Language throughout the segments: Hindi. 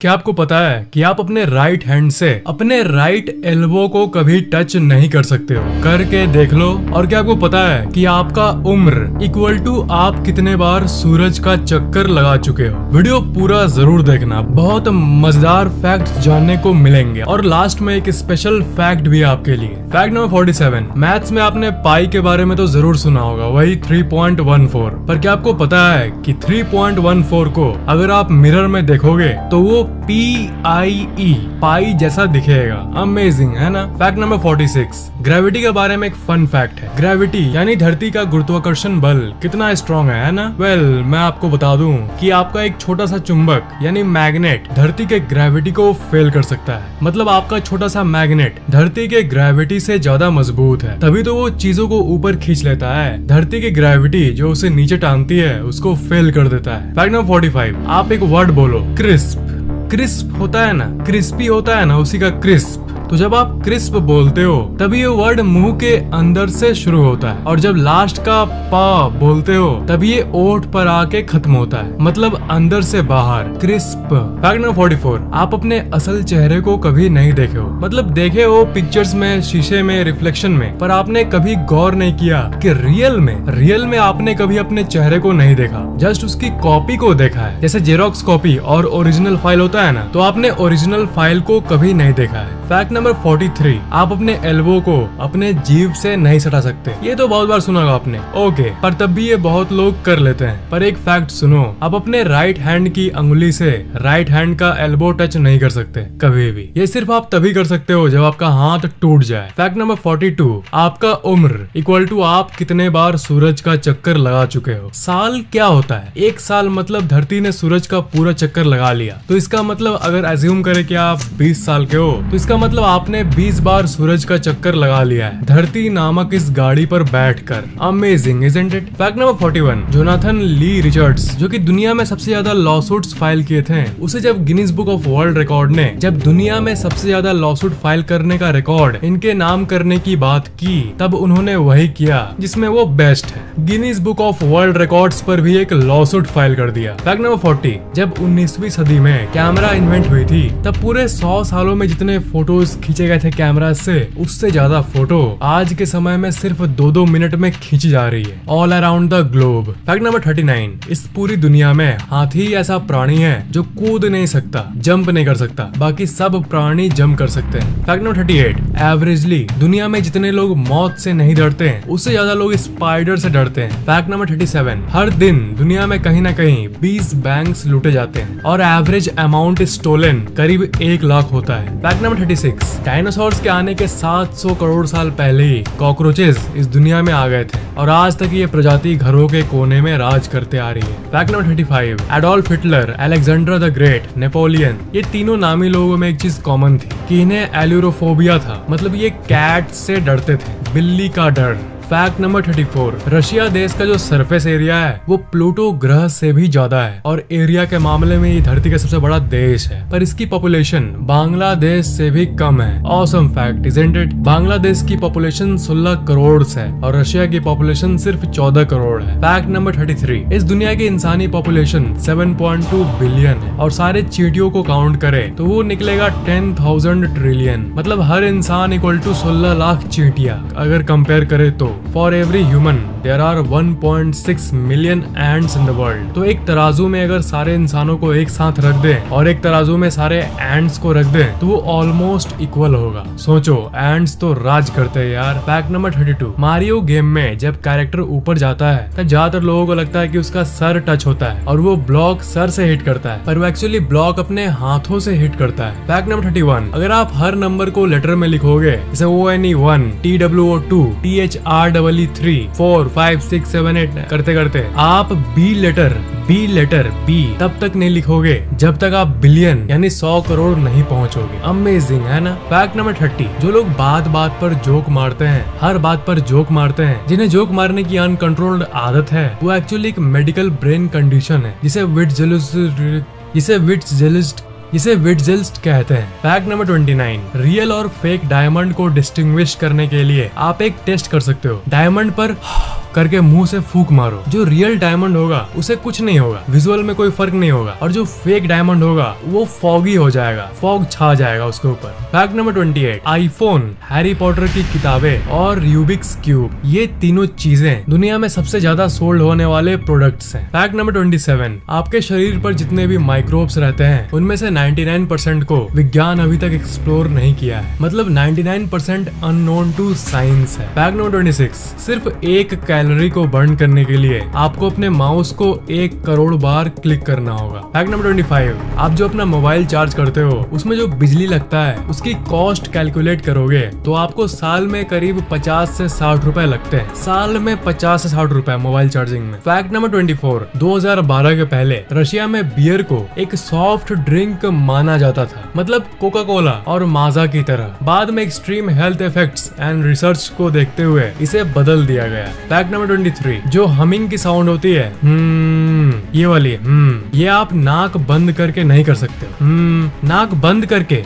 क्या आपको पता है कि आप अपने राइट हैंड से अपने राइट एल्बो को कभी टच नहीं कर सकते हो? करके देख लो। और क्या आपको पता है कि आपका उम्र इक्वल टू आप कितने बार सूरज का चक्कर लगा चुके हो? वीडियो पूरा ज़रूर देखना। बहुत मज़ेदार फैक्ट जानने को मिलेंगे। और लास्ट में एक स्पेशल फैक्ट भी आपके लिए। Fact number forty seven maths में आपने पाई के बारे में तो ज़रूर सुना होगा। वही थ्री पॉइंट वन फोर पर क्या आपको पता है की थ्री पॉइंट वन फोर को अगर आप मिरर में देखोगे तो वो पी आई ई पाई जैसा दिखेगा। अमेजिंग है ना? Fact number forty six gravity के बारे में एक फन फैक्ट है। ग्रेविटी यानी धरती का गुरुत्वाकर्षण बल कितना स्ट्रॉन्ग है, है ना? वेल well, मैं आपको बता दूँ कि आपका एक छोटा सा चुंबक यानी मैग्नेट धरती के ग्रेविटी को फेल कर सकता है। मतलब आपका छोटा सा मैग्नेट धरती के ग्रेविटी से ज़्यादा मज़बूत है। तभी तो वो चीज़ों को ऊपर खींच लेता है। धरती की ग्रेविटी जो उसे नीचे टांगती है उसको फेल कर देता है। फैक्ट नंबर फोर्टी फाइव आप एक वर्ड बोलो क्रिस्प क्रिस्प होता है ना क्रिस्पी होता है ना उसी का क्रिस्प। तो जब आप क्रिस्प बोलते हो, तभी ये वर्ड मुँह के अंदर से शुरू होता है। और जब लास्ट का पा बोलते हो, तभी ये ओठ पर आके खत्म होता है। मतलब अंदर से बाहर। Crisp. Fact number forty four आप अपने असल चेहरे को कभी नहीं देखे हो। मतलब देखे हो पिक्चर्स में, शीशे में रिफ्लेक्शन में। पर आपने कभी गौर नहीं किया कि रियल में रियल में आपने कभी अपने चेहरे को नहीं देखा। जस्ट उसकी कॉपी को देखा है। जैसे जेरोक्स कॉपी और ओरिजिनल फ़ाइल होता है ना तो आपने ओरिजिनल फ़ाइल को कभी नहीं देखा है। फैक्ट नंबर 43 आप अपने एल्बो को अपने जीव से नहीं सटा सकते। ये तो बहुत बार सुना होगा आपने। ओके पर तब भी ये बहुत लोग कर लेते हैं। पर एक फैक्ट सुनो, आप अपने राइट हैंड की अंगुली से राइट हैंड का एल्बो टच नहीं कर सकते, कभी भी। ये सिर्फ़ आप तभी कर सकते हो जब आपका हाथ टूट जाए। फैक्ट नंबर 42 आपका उम्र इक्वल टू आप कितने बार सूरज का चक्कर लगा चुके हो? साल क्या होता है? एक साल मतलब धरती ने सूरज का पूरा चक्कर लगा लिया। तो इसका मतलब अगर एज्यूम करे कि आप 20 साल के हो तो इसका मतलब आपने 20 बार सूरज का चक्कर लगा लिया है। धरती नामक इस गाड़ी पर बैठकर। Amazing isn't it fact number 41 Jonathan Lee Richards जो कि दुनिया में सबसे ज़्यादा लॉसूट्स फ़ाइल किए थे, उसे जब Guinness book of world record ने, जब दुनिया में सबसे ज़्यादा लॉसूट फ़ाइल करने का रिकॉर्ड इनके नाम करने की बात की, तब उन्होंने वही किया, जिसमें वो बेस्ट है। Guinness book of world record पर भी एक लॉसूट फ़ाइल कर दिया। फैक्ट नंबर फोर्टी जब उन्नीसवी सदी में कैमरा इन्वेंट हुई थी, तब पूरे सौ सालों में जितने फ़ोटोज़ खींचे गए थे कैमरा से, उससे ज़्यादा फ़ोटो आज के समय में सिर्फ़ दो दो मिनट में खींची जा रही है। All around the globe fact number thirty nine इस पूरी दुनिया में हाथी ऐसा प्राणी है जो कूद नहीं सकता जंप नहीं कर सकता, बाकी सब प्राणी जंप कर सकते हैं। Fact number thirty eight averagely दुनिया में जितने लोग मौत से नहीं डरते हैं, उससे ज़्यादा लोग स्पाइडर से डरते हैं। फैक्ट नंबर थर्टी सेवन हर दिन दुनिया में कहीं ना कहीं बीस बैंक लूटे जाते हैं और एवरेज अमाउंट स्टोलन करीब एक लाख होता है। Fact number thirty six dinosaurs के आने के 700 करोड़ साल पहले ही कॉकरोचेस इस दुनिया में आ गए थे और आज तक ये प्रजाति घरों के कोने में राज करते आ रही है। Fact number thirty five Adolf Hitler Alexander the great Napoleon ये तीनों नामी लोगों में एक चीज़ कॉमन थी कि इन्हें एल्यूरोफोबिया था। मतलब ये कैट से डरते थे, बिल्ली का डर। Fact number thirty four Russia देश का जो सरफेस एरिया है वो प्लूटो ग्रह से भी ज़्यादा है और एरिया के मामले में ये धरती का सबसे बड़ा देश है। पर इसकी पॉपुलेशन बांग्लादेश से भी कम है। Awesome fact isn't it Bangladesh की पॉपुलेशन 16 करोड़ है और रशिया की पॉपुलेशन सिर्फ़ 14 करोड़ है। फैक्ट नंबर 33 इस दुनिया की इंसानी पॉपुलेशन 7.2 बिलियन है और सारे चीटियों को काउंट करे तो वो निकलेगा 10,000 ट्रिलियन मतलब हर इंसान इक्वल टू 16 लाख चीटिया। अगर कंपेयर करे तो। For every human there are 1.6 million ants in the world तो एक तराजू में अगर सारे इंसानों को एक साथ रख दे और एक तराजू में सारे एंड्स को रख दे तो वो ऑलमोस्ट इक्वल होगा। सोचो एंड्स तो राज करते हैं यार। फैक्ट नंबर 32 मारियो गेम में जब कैरेक्टर ऊपर जाता है तब ज़्यादातर लोगों को लगता है की उसका सर टच होता है और वो ब्लॉक सर से हिट करता है। पर वो एक्चुअली ब्लॉक अपने हाथों से हिट करता है। फैक्ट नंबर 31 अगर आप हर नंबर को लेटर में लिखोगे, जैसे O N E one T W O two T H R double E three four five six seven eight करते करते। आप B letter B letter B तब तक नहीं लिखोगे जब तक आप बिलियन यानी सौ करोड़ नहीं पहुंचोगे। अमेजिंग है ना? फैक्ट नंबर थर्टी जो लोग बात बात पर जोक मारते हैं, हर बात पर जोक मारते हैं, जिन्हें जोक मारने की अनकंट्रोल्ड आदत है, वो एक्चुअली एक मेडिकल ब्रेन कंडीशन है, जिसे विट जिसे विट जेलिस्ट इसे विडजिल्स्ट कहते हैं। फैक्ट नंबर 29 रियल और फेक डायमंड को डिस्टिंग्विश करने के लिए आप एक टेस्ट कर सकते हो। डायमंड पर करके मुँह से फूक मारो। जो रियल डायमंड होगा, उसे कुछ नहीं होगा। विजुअल में कोई फ़र्क नहीं होगा। और जो फेक डायमंड होगा, वो फॉगी हो जाएगा। फॉग छा जाएगा उसके ऊपर। Fact number twenty eight iPhone Harry Potter की किताबें और र्यूबिक्स क्यूब ये तीनों चीज़ें दुनिया में सबसे ज़्यादा सोल्ड होने वाले प्रोडक्ट्स हैं। फैक्ट नंबर ट्वेंटी सेवन आपके शरीर पर जितने भी माइक्रोब्स रहते हैं, उनमें से 99 परसेंट को विज्ञान अभी तक एक्सप्लोर नहीं किया है। मतलब 99 परसेंट अननोन टू साइंस है। फैक्ट नंबर ट्वेंटी सिक्स सिर्फ़ एक कैलोरी को बर्न करने के लिए आपको अपने माउस को एक करोड़ बार क्लिक करना होगा। फैक्ट नंबर ट्वेंटी फाइव आप जो अपना मोबाइल चार्ज करते हो, उसमें जो बिजली लगता है, उसकी कॉस्ट कैलकुलेट करोगे तो आपको साल में करीब पचास से साठ रुपए लगते हैं। साल में पचास से साठ रुपए मोबाइल चार्जिंग में। फैक्ट नंबर ट्वेंटी फोर दो हज़ार बारह के पहले रशिया में बियर को एक सॉफ्ट ड्रिंक माना जाता था मतलब कोका कोला और माजा की तरह। बाद में extreme health effects and research को देखते हुए इसे बदल दिया गया। फैक्ट नंबर ट्वेंटी थ्री जो हमिंग की साउंड होती है। हम्म ये वाली हम्म ये आप नाक बंद करके नहीं कर सकते। हम्म नाक बंद करके।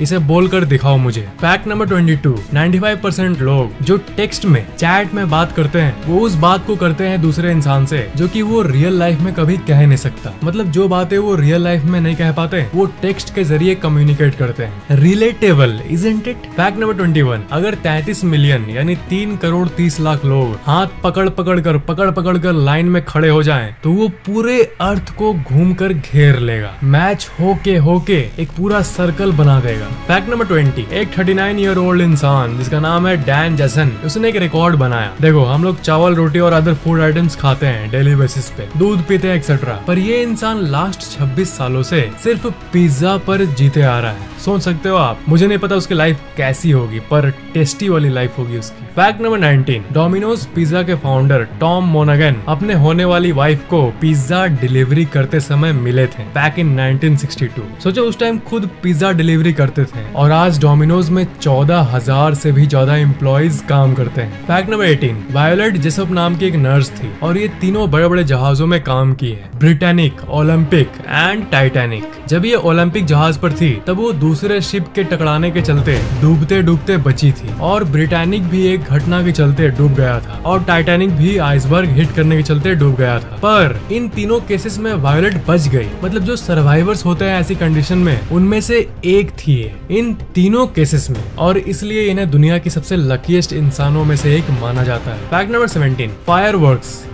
इसे बोलकर दिखाओ मुझे। Fact number twenty two ninety five percent लोग जो टेक्स्ट में चैट में बात करते हैं, वो उस बात को करते हैं दूसरे इंसान से, जो कि वो रियल लाइफ में कभी कह नहीं सकता। मतलब जो बातें वो रियल लाइफ में नहीं कह पाते, वो टेक्स्ट के ज़रिए कम्युनिकेट करते हैं। Relatable is it fact number twenty one अगर तैतीस मिलियन यानी तीन करोड़ तीस लाख लोग हाथ पकड़ पकड़ कर, पकड़ पकड़ कर लाइन में खड़े हो जाएँ तो वो पूरे अर्थ को घूम कर घेर लेगा। मैच होके होके एक पूरा सर्कल बना देगा। फैक्ट नंबर ट्वेंटी एक थर्टी नाइन ईयर ओल्ड इंसान, जिसका नाम है डैन जैसन उसने एक रिकॉर्ड बनाया। देखो, हम लोग चावल, रोटी और अदर फ़ूड आइटम्स खाते हैं डेली बेसिस पे। दूध पीते हैं एक्सेट्रा पर ये इंसान लास्ट 26 सालों से सिर्फ़ पिज्जा पर जीते आ रहा है। सोच सकते हो आप। मुझे नहीं पता उसकी लाइफ कैसी होगी, पर टेस्टी वाली लाइफ होगी उसकी। फैक्ट नंबर 19 डोमिनोज पिज्जा के फाउंडर टॉम मोनागन अपने होने वाली वाइफ को पिज्जा डिलीवरी करते समय मिले थे बैक इन 1962 सोचो, उस टाइम खुद पिज्जा डिलीवरी करते थे और आज डोमिनोज में चौदह हज़ार से भी ज़्यादा एम्प्लॉयज़ काम करते हैं। फैक्ट नंबर 18 वायोलेट जेसप नाम की एक नर्स थी और ये तीनों बड़े बड़े जहाजों में काम की है ब्रिटेनिक ओलंपिक एंड टाइटेनिक जब ये ओलंपिक जहाज़ पर थी, तब वो दूसरे शिप के टकराने के चलते डूबते डूबते बची थी और ब्रिटेनिक भी एक घटना के चलते डूब गया था और टाइटैनिक भी आइसबर्ग हिट करने के चलते डूब गया था। पर इन तीनों केसेस में वायोलेट बच गई। मतलब जो सर्वाइवर्स होते हैं ऐसी कंडीशन में, उनमें से एक थी इन तीनों केसेस में। और इसलिए इन्हें दुनिया की सबसे लकीस्ट इंसानों में से एक माना जाता है। फैक्ट नंबर सेवेंटीन फायर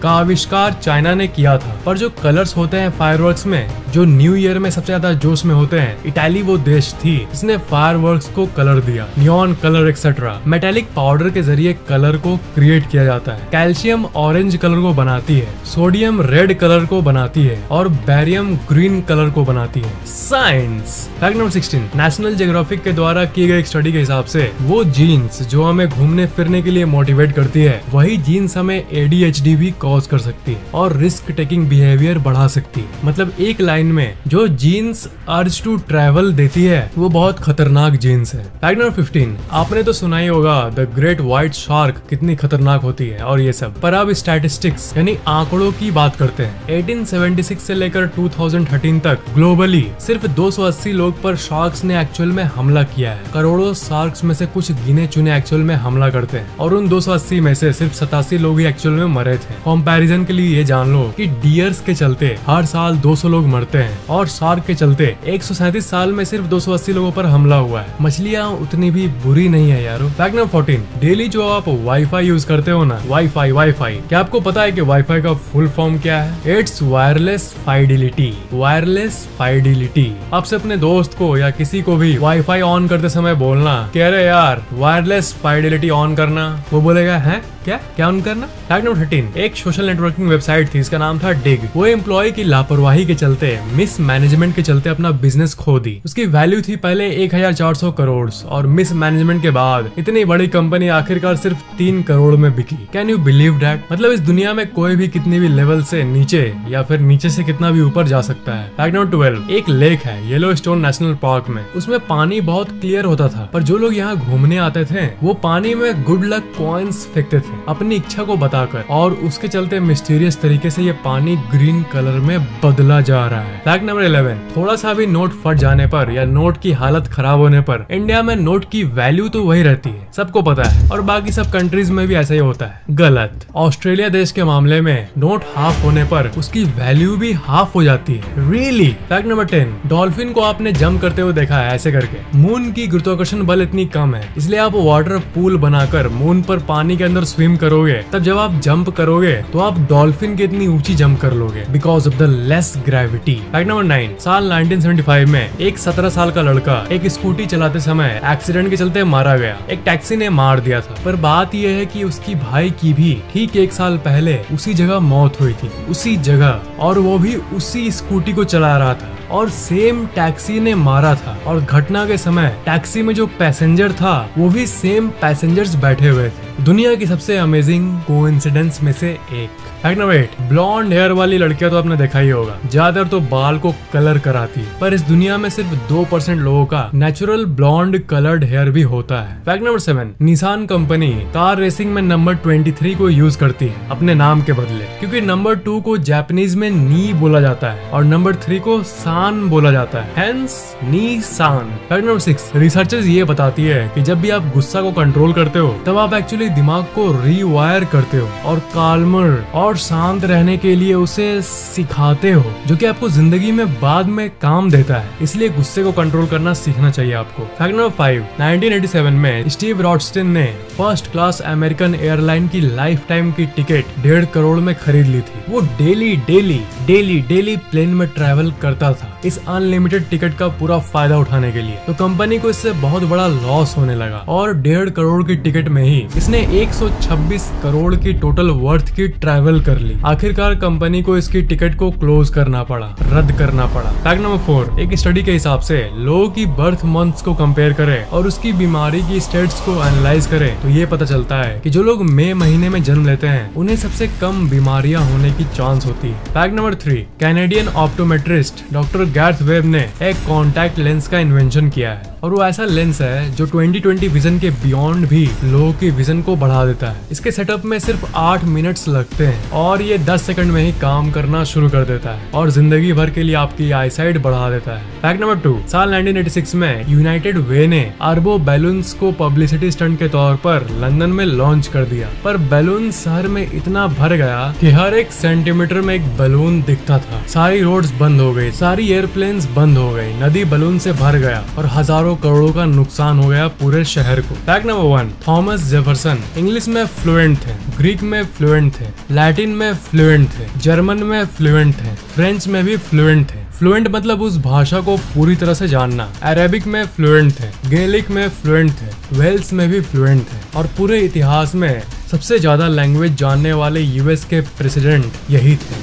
का आविष्कार चाइना ने किया था। पर जो कलर्स होते हैं फायर में, जो न्यू ईयर में सबसे ज़्यादा जोश में होते हैं इटाली वो देश थी जिसने फायर को कलर दिया। Neon colour etcetera metallic powder के ज़रिए कलर को क्रिएट किया जाता है। कैल्शियम ऑरेंज कलर को बनाती है, सोडियम रेड कलर को बनाती है और बैरियम ग्रीन कलर को बनाती है। Science. Fact number sixteen. National Geographic के द्वारा की गई स्टडी के हिसाब से, वो जीन्स जो हमें घूमने फिरने के लिए मोटिवेट करती है, वही जीन्स हमें एडीएचडी भी कॉज कर सकती है और रिस्क टेकिंग बिहेवियर बढ़ा सकती है। मतलब एक लाइन में, जो जीन्स अर्ज़ टू ट्रेवल देती है, वो बहुत खतरनाक जीन्स है। Fact number fifteen. आपने तो सुना ही होगा द ग्रेट व्हाइट शार्क कितनी खतरनाक होती है और ये सब। पर अब स्टैटिस्टिक्स यानी आंकड़ों की बात करते हैं। 1876 से लेकर 2013 तक ग्लोबली सिर्फ़ 280 लोग पर शार्क्स ने एक्चुअल में हमला किया है। करोड़ों शार्क्स में से कुछ गिने चुने एक्चुअल में हमला करते हैं। और उन 280 में से सिर्फ़ सतासी लोग ही एक्चुअल में मरे थे। कंपैरिजन के लिए ये जान लो कि डियर्स के चलते हर साल 200 लोग मरते हैं। और शार्क के चलते एक सौ सैंतीस साल में सिर्फ़ 280 लोगों पर हमला हुआ है। मछलियाँ उतनी भी बुरी नहीं है यारो। फैक्ट नंबर फोर्टीन डेली जो आप वाईफाई यूज़ करते हो ना वाईफाई वाईफाई क्या आपको पता है कि वाईफाई का फुल फॉर्म क्या है? It's wireless fidelity wireless fidelity आपसे अपने दोस्त को या किसी को भी वाईफाई ऑन करते समय बोलना, कह रहे यार वायरलेस फाइडिलिटी ऑन करना। वो बोलेगा, है? क्या? क्या उन करना? फैक्ट नंबर थर्टीन एक सोशल नेटवर्किंग वेबसाइट थी, इसका नाम था डिग वो एम्प्लॉय की लापरवाही के चलते मिस मैनेजमेंट के चलते अपना बिज़नेस खो दी। उसकी वैल्यू थी पहले 1400 करोड़, और मिस मैनेजमेंट के बाद इतनी बड़ी कंपनी आखिरकार सिर्फ़ तीन करोड़ में बिकी। कैन यू बिलीव डेट मतलब इस दुनिया में कोई भी कितनी भी लेवल से नीचे, या फिर नीचे से कितना भी ऊपर जा सकता है। फैक्ट नंबर ट्वेल्व एक लेक है येलो स्टोन नेशनल पार्क में। उसमें पानी बहुत क्लियर होता था, पर जो लोग यहाँ घूमने आते थे, वो पानी में गुड लक कॉइन्स फेंकते थे। थे अपनी इच्छा को बताकर और उसके चलते मिस्टीरियस तरीके से ये पानी ग्रीन कलर में बदला जा रहा है। फैक्ट नंबर इलेवन थोड़ा सा भी नोट फट जाने पर या नोट की हालत खराब होने पर इंडिया में नोट की वैल्यू तो वही रहती है, सबको पता है। और बाकी सब कंट्रीज़ में भी ऐसा ही होता है। गलत। ऑस्ट्रेलिया देश के मामले में नोट हाफ़ होने पर उसकी वैल्यू भी हाफ़ हो जाती है। Really fact number ten dolphin को आपने जम करते हुए देखा है ऐसे करके। मून की गुरुत्वाकर्षण बल इतनी कम है, इसलिए आप वाटर पूल बनाकर मून पर पानी के अंदर स्विम करोगे, तब जब आप जंप करोगे तो आप डॉल्फिन की इतनी ऊँची जंप कर लोगे because of the less gravity fact number nine साल 1975 में एक 17 साल का लड़का एक स्कूटी चलाते समय एक्सीडेंट के चलते मारा गया। एक टैक्सी ने मार दिया था। पर बात यह है कि उसकी भाई की भी ठीक एक साल पहले उसी जगह मौत हुई थी। उसी जगह, और वो भी उसी स्कूटी को चला रहा था। और सेम टैक्सी ने मारा था। और घटना के समय टैक्सी में जो पैसेंजर था, वो भी सेम पैसेंजर्स बैठे हुए थे। दुनिया की सबसे अमेजिंग कोइंसिडेंस में से एक। Fact number eight blonde hair वाली लड़कियाँ तो आपने देखा ही होगा। ज़्यादातर तो बाल को कलर कराती। है पर इस दुनिया में सिर्फ़ दो परसेंट लोगों का नेचुरल ब्लॉन्ड कलर्ड हेयर भी होता है। Fact number seven Nissan company car racing में नंबर ट्वेंटी थ्री को यूज़ करती है, अपने नाम के बदले। क्योंकि नंबर टू को जापानीज में नी बोला जाता है और नंबर थ्री को सान बोला जाता है। हेंस नी सान फैक्ट नंबर सिक्स रिसर्चर्स ये बताती है कि जब भी आप गुस्सा को कंट्रोल करते हो, तब आप एक्चुअली दिमाग को रीवायर करते हो और काल्मर और शांत रहने के लिए उसे सिखाते हो, जो कि आपको ज़िंदगी में बाद में काम देता है। इसलिए गुस्से को कंट्रोल करना सीखना चाहिए आपको। फैक्ट नंबर फाइव 1987 में स्टीव रॉडस्टिन ने फ़र्स्ट क्लास अमेरिकन एयरलाइन की लाइफ टाइम की टिकट डेढ़ करोड़ में खरीद ली थी। वो daily daily daily daily plane में ट्रेवल करता था, इस अनलिमिटेड टिकट का पूरा फ़ायदा उठाने के लिए। तो कंपनी को इससे बहुत बड़ा लॉस होने लगा और डेढ़ करोड़ की टिकट में ही इसने 126 करोड़ की टोटल वर्थ की ट्रेवल कर ली। आखिरकार कंपनी को इसकी टिकट को क्लोज करना पड़ा, रद्द करना पड़ा। फैक्ट नंबर फोर एक स्टडी के हिसाब से, लोगों की बर्थ मंथ्स को कंपेयर करे और उसकी बीमारी की स्टेट्स को एनालाइज करे। तो ये पता चलता है कि जो लोग मई महीने में जन्म लेते हैं, उन्हें सबसे कम बीमारियाँ होने की चांस होती है। Fact number three Canadian optometrist doctor Garth Webb ने एक कॉन्टैक्ट लेंस का इन्वेंशन किया है। और वो ऐसा लेंस है जो 2020 विजन के बियॉन्ड भी लोगों की विजन को बढ़ा देता है। इसके सेटअप में सिर्फ़ आठ मिनट्स लगते हैं और ये 10 सेकंड में ही काम करना शुरू कर देता है और ज़िंदगी भर के लिए आपकी आईसाइट बढ़ा देता है। फैक्ट नंबर टू साल 1986 में यूनाइटेड वे ने अरबो बैलून्स को पब्लिसिटी स्टंट के तौर पर लंदन में लॉन्च कर दिया। पर बैलून शहर में इतना भर गया कि हर एक सेंटीमीटर में एक बैलून दिखता था। सारी रोड्स बंद हो गई, सारी एयरप्लेन्स बंद हो गई, नदी बैलून से भर गया और हज़ारों करोड़ों का नुकसान हो गया पूरे शहर को। Fact number one Thomas Jefferson English में फ्लुएंट थे ग्रीक में फ्लुएंट थे लैटिन में फ्लुएंट थे जर्मन में फ्लुएंट थे फ्रेंच में भी फ्लुएंट थे फ्लुएंट मतलब उस भाषा को पूरी तरह से जानना। अरेबिक में फ्लुएंट थे गेलिक में फ्लुएंट थे वेल्स में भी फ्लुएंट थे और पूरे इतिहास में सबसे ज़्यादा लैंग्वेज जानने वाले यूएस के प्रेसिडेंट यही थे।